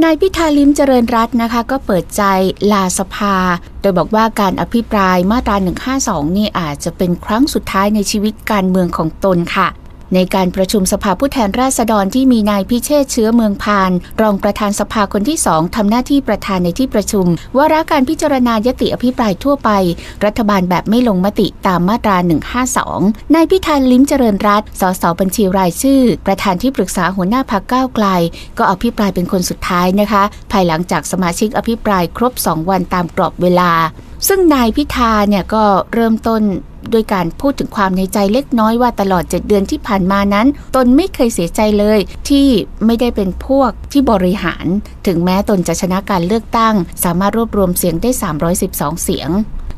นายพิธาลิมเจริญรัตน์นะคะ ก็เปิดใจลาสภา โดยบอกว่าการอภิปรายมาตรา 152 นี่อาจจะเป็นครั้งสุดท้ายในชีวิตการเมืองของตนค่ะ ในการประชุมสภาผู้แทนราษฎรที่มีนายพิเชษเชื้อเมืองพาน รองประธานสภาคนที่สองทำหน้าที่ประธานในที่ประชุมวาระการพิจารณายติอภิปรายทั่วไป รัฐบาลแบบไม่ลงมติตามมาตรา 152 นายพิธานลิ้มเจริญรัตสสบัญชีรายชื่อ ประธานที่ปรึกษาหัวหน้าพักก้าวไกล ก็อภิปรายเป็นคนสุดท้ายนะคะ ภายหลังจากสมาชิกอภิปรายครบ 2 วันตามกรอบเวลา ซึ่งนายพิธาเนี่ยก็เริ่มต้น ด้วยการพูดถึงความในใจเล็กน้อยว่าตลอด 7 เดือนที่ผ่านมานั้น ตนไม่เคยเสียใจเลยที่ไม่ได้เป็นพวกที่บริหาร ถึงแม้ตนจะชนะการเลือกตั้ง สามารถรวบรวมเสียงได้ 312 เสียง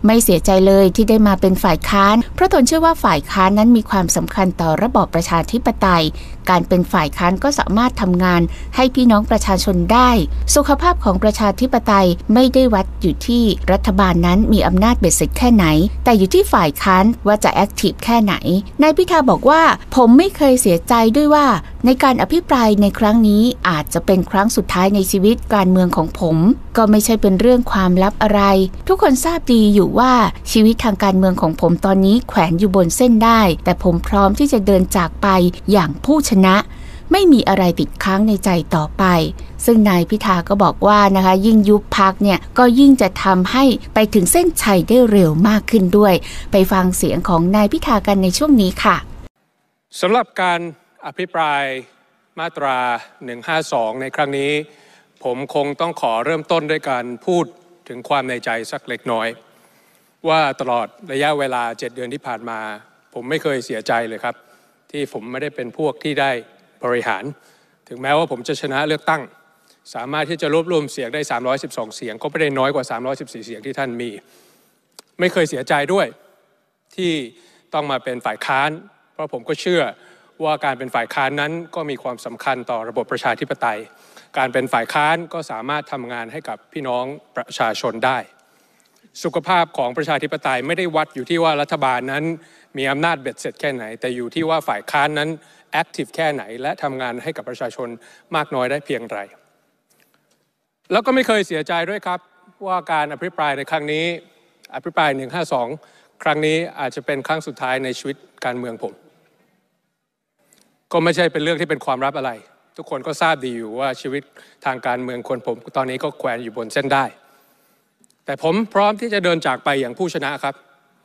ไม่เสียใจเลยที่ได้มาเป็นฝ่ายค้าน เพราะตนเชื่อว่าฝ่ายค้านนั้นมีความสำคัญต่อระบอบประชาธิปไตย การเป็นฝ่ายค้านก็สามารถทำงาน ให้พี่น้องประชาชนได้ สุขภาพของประชาธิปไตยไม่ได้วัดอยู่ที่รัฐบาลนั้นมีอำนาจเบ็ดเสร็จแค่ไหน แต่อยู่ที่ฝ่ายค้านว่าจะ active แค่ไหนนายพิธาบอกว่าผมไม่เคยเสียใจด้วยว่า ในการอภิปรายในครั้งนี้อาจจะเป็นครั้งสุดท้ายในชีวิตการเมืองของผม ก็ไม่ใช่เป็นเรื่องความลับอะไร ทุกคนทราบดีอยู่ว่าชีวิตทางการเมืองของผมตอนนี้แขวนอยู่บนเส้นด้าย แต่ผมพร้อมที่จะเดินจากไปอย่างผู้ชนะ ไม่มีอะไรติดค้างในใจต่อไป ซึ่งนายพิธาก็บอกว่านะคะ ยิ่งยุบพักเนี่ยก็ยิ่งจะทำให้ไปถึงเส้นชัยได้เร็วมากขึ้นด้วย ไปฟังเสียงของนายพิธากันในช่วงนี้ค่ะสำหรับการอภิปรายมาตรา 152 ในครั้งนี้ ผมคงต้องขอเริ่มต้นด้วยการพูดถึงความในใจสักเล็กน้อย ว่าตลอดระยะเวลา 7 เดือนที่ผ่านมา ผมไม่เคยเสียใจเลยครับ ที่ผมไม่ได้เป็นพวกที่ได้บริหาร ถึงแม้ว่าผมจะชนะเลือกตั้ง สามารถที่จะรวบรวมเสียงได้ 312 เสียง ก็ไม่ได้น้อยกว่า 314 เสียงที่ท่านมี ไม่เคยเสียใจด้วยที่ต้องมาเป็นฝ่ายค้าน เพราะผมก็เชื่อว่าการเป็นฝ่ายค้านนั้นก็มีความสำคัญต่อระบบประชาธิปไตย การเป็นฝ่ายค้านก็สามารถทำงานให้กับพี่น้องประชาชนได้ สุขภาพของประชาธิปไตยไม่ได้วัดอยู่ที่ว่ารัฐบาลนั้นมีอำนาจเบ็ดเสร็จแค่ไหน แต่อยู่ที่ว่าฝ่ายค้านนั้นแอคทีฟแค่ไหน และทำงานให้กับประชาชนมากน้อยได้เพียงไร แล้วก็ไม่เคยเสียใจด้วยครับ ว่าการอภิปรายในครั้งนี้ อภิปราย 152 ครั้งนี้อาจจะเป็นครั้งสุดท้ายในชีวิตการเมืองผม ก็ไม่ใช่เป็นเรื่องที่เป็นความลับอะไร ทุกคนก็ทราบดีอยู่ว่าชีวิตทางการเมืองคนผม ตอนนี้ก็แขวนอยู่บนเส้นได้ แต่ผมพร้อมที่จะเดินจากไปอย่างผู้ชนะครับ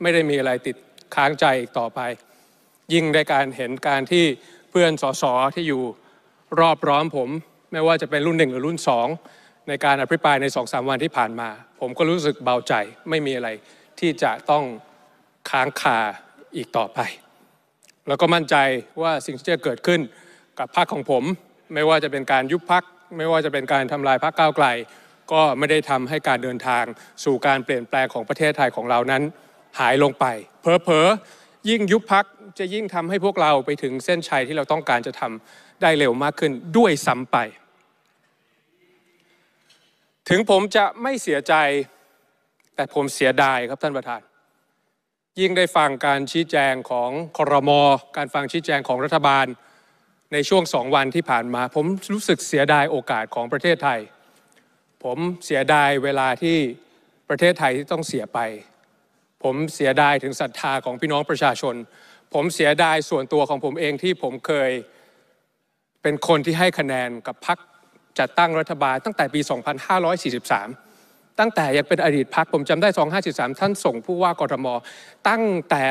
ไม่ได้มีอะไรติดค้างใจอีกต่อไป ยิ่งในการเห็นการที่เพื่อนสสที่อยู่รอบร้อมผม ไม่ว่าจะเป็นรุ่นหนึ่งหรือรุ่นสองในการอภิปรายในสองสามวันที่ผ่านมา ผมก็รู้สึกเบาใจไม่มีอะไรที่จะต้องค้างคาอีกต่อไป แล้วก็มั่นใจว่าสิ่งที่จะเกิดขึ้นกับพรรคของผม ไม่ว่าจะเป็นการยุบพรรคไม่ว่าจะเป็นการทำลายพรรคก้าวไกล ก็ไม่ได้ทำให้การเดินทางสู่การเปลี่ยนแปลงของประเทศไทยของเรานั้น หายลงไป เพอๆยิ่งยุบพักจะยิ่งทำให้พวกเราไปถึงเส้นชัยที่เราต้องการจะทำได้เร็วมากขึ้นด้วยซ้ำไป ถึงผมจะไม่เสียใจ แต่ผมเสียดายครับท่านประธาน ยิ่งได้ฟังการชี้แจงของคอรมอการฟังชี้แจงของรัฐบาล ในช่วงสองวันที่ผ่านมา ผมรู้สึกเสียดายโอกาสของประเทศไทย ผมเสียดายเวลาที่ประเทศไทยที่ต้องเสียไป ผมเสียดายถึงศรัทธาของพี่น้องประชาชน ผมเสียดายส่วนตัวของผมเองที่ผมเคยเป็นคนที่ให้คะแนนกับพรรคจัดตั้งรัฐบาลตั้งแต่ปี 2543 ตั้งแต่ยังเป็นอดีตพรรคผมจำได้ 2543 ท่านส่งผู้ว่ากรทม ตั้งแต่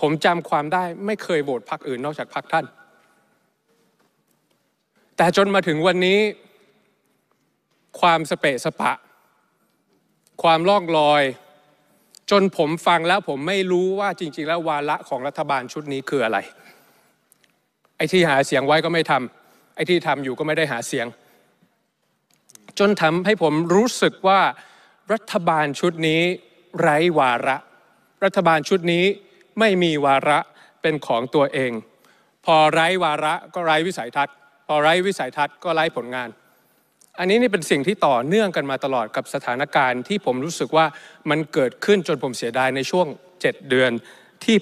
ผมจำความได้ไม่เคยโหวตพรรคอื่นนอกจากพรรคท่าน แต่จนมาถึงวันนี้ ความสเปะสปะ ความล่องลอย จนผมฟังแล้วผมไม่รู้ว่าจริง ๆ แล้ววาระของรัฐบาลชุดนี้คืออะไร ไอ้ที่หาเสียงไว้ก็ไม่ทำไอ้ที่ทำอยู่ก็ไม่ได้หาเสียง จนทำให้ผมรู้สึกว่ารัฐบาลชุดนี้ไร้วาระ รัฐบาลชุดนี้ไม่มีวาระเป็นของตัวเอง พอไร้วาระก็ไร้วิสัยทัศน์ พอไร้วิสัยทัศน์ก็ไร้ผลงาน อันนี้นี่เป็นสิ่งที่ต่อเนื่องกันมาตลอดกับสถานการณ์ที่ผมรู้สึกว่ามันเกิดขึ้นจนผมเสียดายในช่วง 7 เดือนที่